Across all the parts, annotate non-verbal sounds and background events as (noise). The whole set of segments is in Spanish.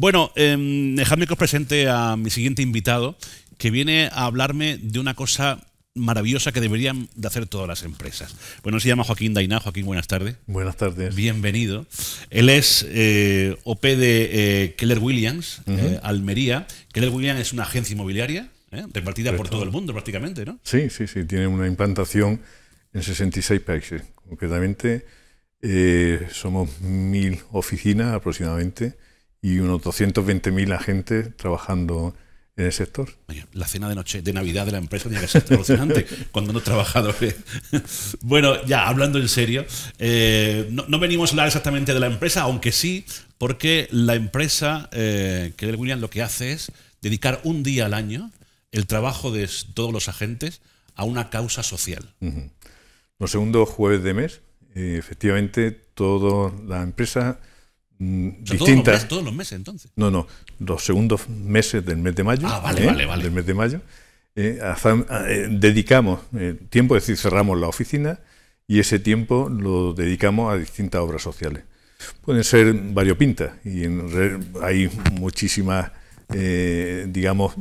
Bueno, em, dejadme que os presente a mi siguiente invitado, que viene a hablarme de una cosa maravillosa que deberían de hacer todas las empresas. Bueno, se llama Joaquín Dainá. Joaquín, buenas tardes. Buenas tardes. Bienvenido. Él es eh, OP de eh, Keller Williams, eh, Almería. Keller Williams es una agencia inmobiliaria ¿eh? repartida por todo el mundo prácticamente, ¿no? Sí, sí, sí. Tiene una implantación en 66 países. Concretamente, eh, somos mil oficinas aproximadamente y unos 220.000 agentes trabajando en el sector. La cena de noche de Navidad de la empresa tiene que ser alucinante (laughs) cuando no trabajadores. bueno, ya hablando en serio, eh, no, no, venimos a hablar exactamente de la empresa, aunque sí, porque la empresa eh, que William lo que hace es dedicar un día al año el trabajo de todos los agentes a una causa social. Uh -huh. Los segundos jueves de mes, eh, efectivamente, toda la empresa distintas. todos, los meses, todos los meses, entonces. No, no, los segundos meses del mes de mayo. Ah, vale, ¿eh? vale, vale. Del mes de mayo. eh, hacen- eh, dedicamos tiempo, es decir, cerramos la oficina y ese tiempo lo dedicamos a distintas obras sociales. Pueden ser variopintas y en re- hay muchísimas, digamos,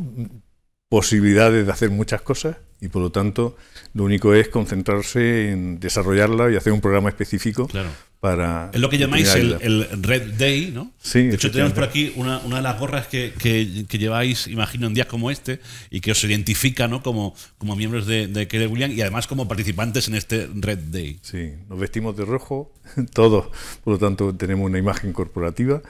posibilidades de hacer muchas cosas y por lo tanto lo único es concentrarse en desarrollarla y hacer un programa específico Claro. Para... Es lo que llamáis el, el Red Day, ¿no? Sí, De hecho, tenemos por aquí una, una de las gorras que, que- que lleváis, imagino, en días como este y que os identifica ¿no? como, como miembros de, de Williams y además como participantes en este Red Day. Sí, nos vestimos de rojo, (laughs) todos, por lo tanto tenemos una imagen corporativa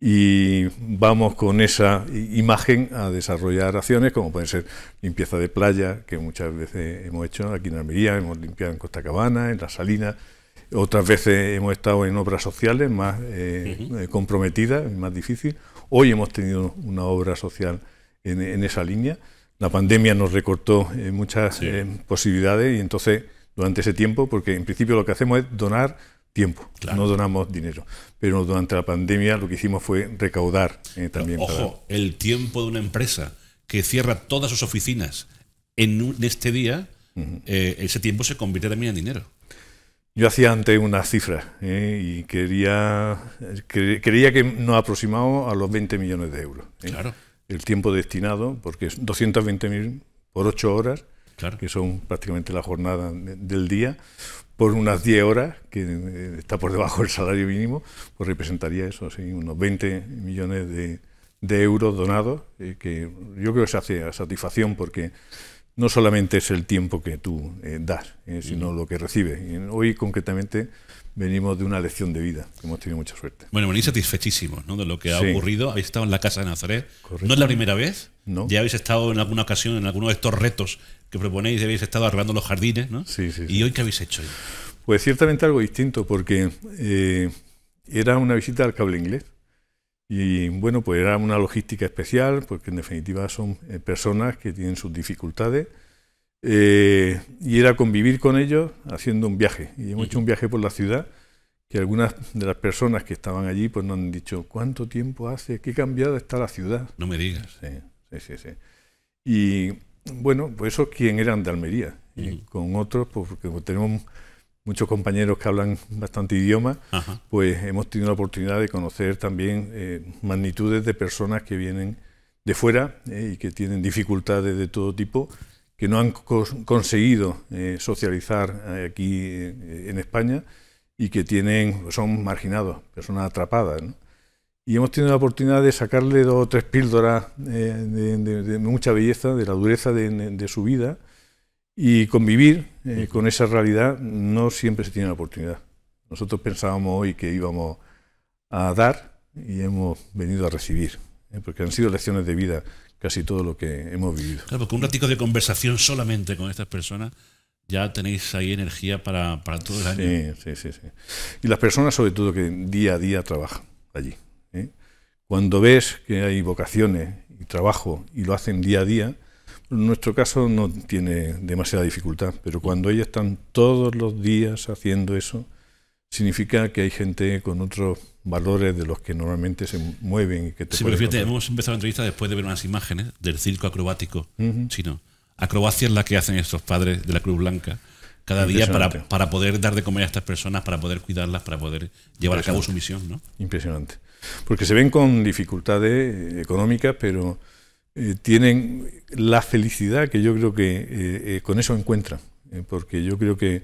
y vamos con esa imagen a desarrollar acciones como pueden ser limpieza de playa, que muchas veces hemos hecho aquí en Almería, hemos limpiado en Costa Cabana, en Las Salinas, otras veces hemos estado en obras sociales más eh, eh, comprometidas, más difícil. Hoy hemos tenido una obra social en, en esa línea. La pandemia nos recortó eh, muchas Sí. eh, posibilidades y entonces durante ese tiempo, porque en principio lo que hacemos es donar tiempo, Claro. no donamos dinero. Pero durante la pandemia lo que hicimos fue recaudar también. Ojo, el tiempo de una empresa que cierra todas sus oficinas en, un- en este día, ese tiempo se convierte también en dinero. Yo hacía antes unas cifras eh, y quería, cre- creía que nos aproximamos a los 20 millones de euros. eh. Claro, El tiempo destinado, porque es 220.000 por 8 horas, claro. que son prácticamente la jornada de- del día, por unas 10 horas, que eh, está por debajo del salario mínimo, pues representaría eso, sí, unos 20 millones de, de euros donados, eh, que yo creo que se hace a satisfacción porque no solamente es el tiempo que tú eh, das, eh, sino lo que recibes. Y hoy concretamente venimos de una lección de vida, que hemos tenido mucha suerte. Bueno, venís satisfechísimos ¿no? de lo que ha Sí. ocurrido. Habéis estado en la Casa de Nazaret. Correcto. No es la primera vez. No. Ya habéis estado en alguna ocasión en alguno de estos retos que proponéis. Habéis estado arreglando los jardines. ¿no? Sí, sí, ¿Y hoy qué habéis hecho? Pues ciertamente algo distinto, porque eh, era una visita al cable inglés. Y bueno, pues era una logística especial, porque en definitiva son eh, personas que tienen sus dificultades. eh, y era convivir con ellos haciendo un viaje. Y hemos hecho un viaje por la ciudad, que algunas de las personas que estaban allí pues nos han dicho, ¿cuánto tiempo hace? ¿Qué cambiada está la ciudad? No me digas. Sí, sí, sí, sí. Y bueno, pues esos quien eran de Almería. Y con otros, pues porque tenemos muchos compañeros que hablan bastante idioma, Ajá. pues hemos tenido la oportunidad de conocer también eh, magnitudes de personas que vienen de fuera eh, y que tienen dificultades de todo tipo, que no han cos- conseguido eh, socializar aquí en España y que tienen, son marginados, personas atrapadas. ¿no? Y hemos tenido la oportunidad de sacarle dos o tres píldoras de, de- de mucha belleza, de la dureza de, de su vida, y convivir eh, con esa realidad no siempre se tiene la oportunidad. Nosotros pensábamos hoy que íbamos a dar y hemos venido a recibir, ¿eh? porque han sido lecciones de vida casi todo lo que hemos vivido. Claro, porque un ratico de conversación solamente con estas personas ya tenéis ahí energía para, para todo el año. Sí, sí, sí, sí. Y las personas sobre todo que día a día trabajan allí. ¿eh? Cuando ves que hay vocaciones y trabajo y lo hacen día a día, nuestro caso no tiene demasiada dificultad, pero cuando ellos están todos los días haciendo eso, significa que hay gente con otros valores de los que normalmente se mueven y que te Sí, porque fíjate, hemos empezado la entrevista después de ver unas imágenes del circo acrobático Ujú. chino. Acrobacia es la que hacen estos padres de la Cruz Blanca cada día para, para poder dar de comer a estas personas, para poder cuidarlas, para poder llevar a cabo su misión, ¿no? Impresionante. porque se ven con dificultades económicas, pero tienen la felicidad que yo creo que con eso encuentran, porque yo creo que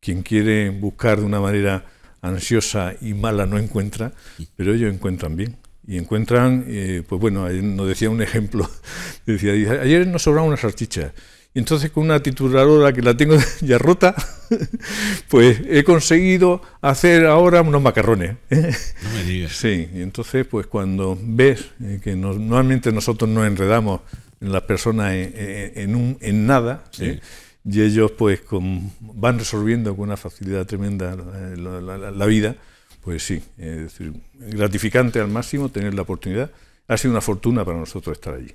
quien quiere buscar de una manera ansiosa y mala no encuentra, pero ellos encuentran bien. Y encuentran, pues bueno, nos decía un ejemplo, (laughs) decía, ayer nos sobraron unas salchichas y entonces con una tituladora que la tengo (laughs) ya rota, (laughs) pues he conseguido hacer ahora unos macarrones. No me digas. Sí, y entonces pues cuando ves eh, que normalmente nosotros nos enredamos en las personas en, un, en nada, ¿eh? y ellos pues con, van resolviendo con una facilidad tremenda la, la vida, pues sí, es decir, gratificante al máximo tener la oportunidad ha sido una fortuna para nosotros estar allí.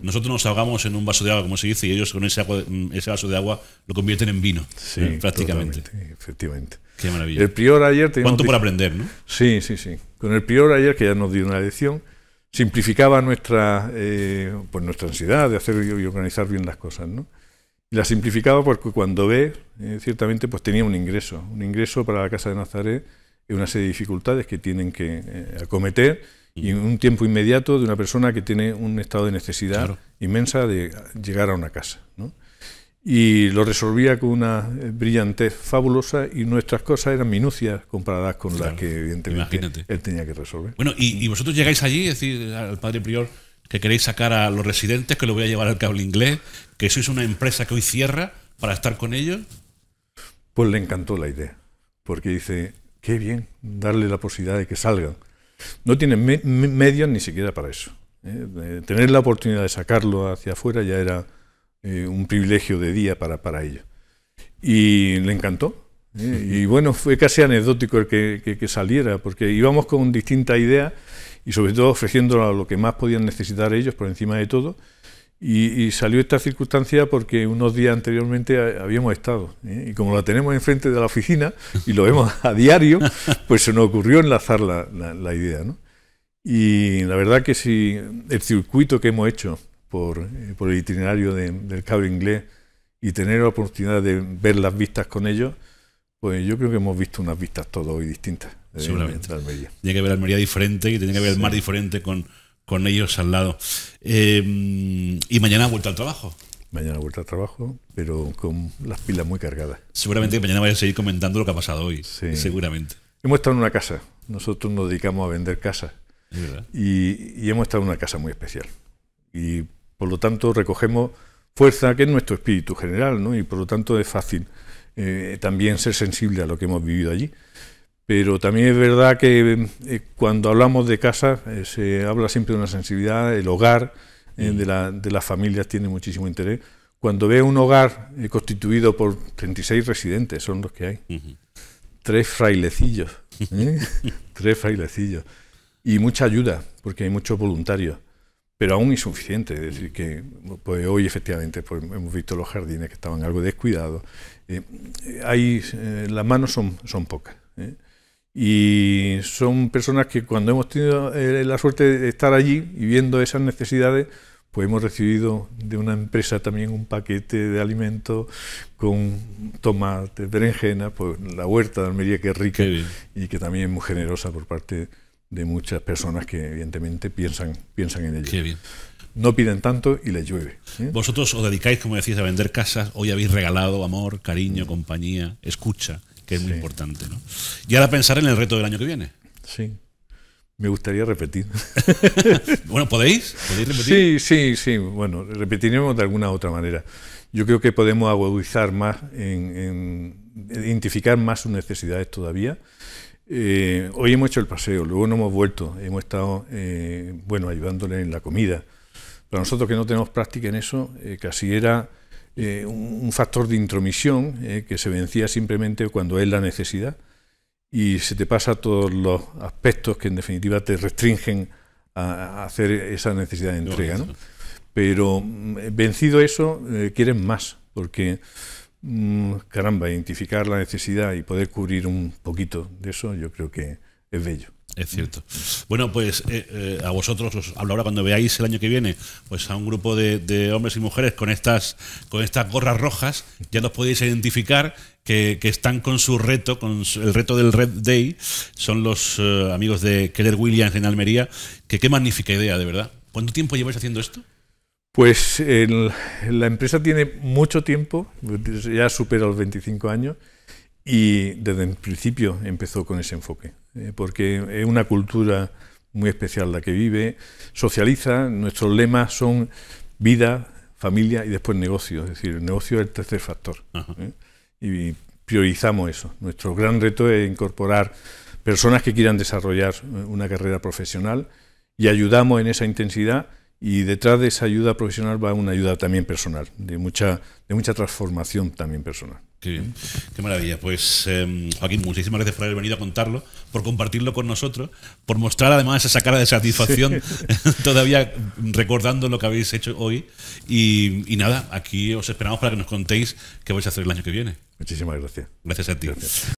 Nosotros nos ahogamos en un vaso de agua, como se dice, y ellos con ese, ese vaso de agua lo convierten en vino, sí, ¿eh? prácticamente. Efectivamente. Qué maravilla. El prior ayer... ¿Cuánto por aprender, no? Sí, sí, sí. Con el prior ayer, que ya nos dio una lección, simplificaba nuestra, eh, pues nuestra ansiedad de hacer y organizar bien las cosas, ¿no? Y la simplificaba porque cuando ve, eh, ciertamente, pues tenía un ingreso, un ingreso para la Casa de Nazaret y una serie de dificultades que tienen que acometer y en un tiempo inmediato de una persona que tiene un estado de necesidad inmensa de llegar a una casa. ¿no? Y lo resolvía con una brillantez fabulosa y nuestras cosas eran minucias comparadas con las que evidentemente él tenía que resolver. Bueno, y, vosotros llegáis allí, es decir, al padre prior, que queréis sacar a los residentes, que lo voy a llevar al cable inglés, que sois una empresa que hoy cierra para estar con ellos. Pues le encantó la idea, porque dice, qué bien darle la posibilidad de que salgan no tienen medios ni siquiera para eso. ¿eh? Tener la oportunidad de sacarlo hacia afuera ya era eh, un privilegio de día para, para ellos. Y le encantó. ¿eh? Y bueno, fue casi anecdótico el que, que, saliera, porque íbamos con distintas ideas y sobre todo ofreciendo lo que más podían necesitar ellos por encima de todo. Y, salió esta circunstancia porque unos días anteriormente habíamos estado. ¿eh? Y como la tenemos enfrente de la oficina y lo vemos a diario, (laughs) pues se nos ocurrió enlazar la, la, idea. ¿no? Y la verdad que si el circuito que hemos hecho por, eh, por el itinerario del cable inglés y tener la oportunidad de ver las vistas con ellos, pues yo creo que hemos visto unas vistas todas hoy distintas. Eh, Seguramente. Tiene que ver Almería diferente y tiene que ver el mar diferente con con ellos al lado. Eh, y mañana vuelta al trabajo. Mañana vuelta al trabajo, pero con las pilas muy cargadas. Seguramente mañana vais a seguir comentando lo que ha pasado hoy. Seguramente. Hemos estado en una casa. Nosotros nos dedicamos a vender casas. Y, hemos estado en una casa muy especial. Y por lo tanto recogemos fuerza, que es nuestro espíritu general, ¿no? Y por lo tanto es fácil eh, también ser sensible a lo que hemos vivido allí. Pero también es verdad que eh, cuando hablamos de casa eh, se habla siempre de una sensibilidad, el hogar eh, mm. de, la, de, las familias tiene muchísimo interés. Cuando ve un hogar constituido por 36 residentes, son los que hay, tres frailecillos, (laughs) tres frailecillos, y mucha ayuda, porque hay muchos voluntarios, pero aún insuficiente. Es decir, que pues hoy efectivamente pues, hemos visto los jardines que estaban algo descuidados. hay, las manos son, son pocas. Y son personas que cuando hemos tenido eh, la suerte de estar allí y viendo esas necesidades, pues hemos recibido de una empresa también un paquete de alimentos con tomates, berenjena, pues la huerta de Almería que es rica y que también es muy generosa por parte de muchas personas que evidentemente piensan, piensan en ella. No piden tanto y les llueve. ¿eh? Vosotros os dedicáis, como decís, a vender casas. Hoy habéis regalado amor, cariño, compañía, escucha que es muy importante. ¿no? Y ahora pensar en el reto del año que viene. Sí. Me gustaría repetir. (laughs) bueno, ¿podéis? ¿podéis repetir? Sí, sí, sí. Bueno, repetiremos de alguna otra manera. Yo creo que podemos agudizar más, en, identificar más sus necesidades todavía. Eh, hoy hemos hecho el paseo, luego no hemos vuelto, hemos estado eh, bueno, ayudándole en la comida. Para nosotros que no tenemos práctica en eso, eh, casi era eh, un, factor de intromisión eh, que se vencía simplemente cuando es la necesidad y se te pasa todos los aspectos que en definitiva te restringen a, hacer esa necesidad de entrega. ¿no? Pero mm, vencido eso, eh, quieren más, porque, mm, caramba, identificar la necesidad y poder cubrir un poquito de eso, yo creo que es bello. Es cierto. Bueno, pues eh, eh, a vosotros os hablo ahora cuando veáis el año que viene, pues a un grupo de, hombres y mujeres con estas, con estas gorras rojas, ya los podéis identificar que, están con su reto, con el reto del Red Day. Son los eh, amigos de Keller Williams en Almería. Que qué magnífica idea, de verdad. ¿Cuánto tiempo lleváis haciendo esto? Pues la empresa tiene mucho tiempo, ya supera los 25 años y desde el principio empezó con ese enfoque, eh, porque es una cultura muy especial la que vive, socializa, nuestros lemas son vida, familia y después negocio, es decir, el negocio es el tercer factor. ¿eh? Y priorizamos eso. Nuestro gran reto es incorporar personas que quieran desarrollar una carrera profesional y ayudamos en esa intensidad y detrás de esa ayuda profesional va una ayuda también personal, de mucha, de mucha transformación también personal. Qué, maravilla. Pues em, Joaquín, muchísimas gracias por haber venido a contarlo, por compartirlo con nosotros, por mostrar además esa cara de satisfacción (laughs) todavía recordando lo que habéis hecho hoy. Y, nada, aquí os esperamos para que nos contéis qué vais a hacer el año que viene. Muchísimas gracias. Gracias a ti.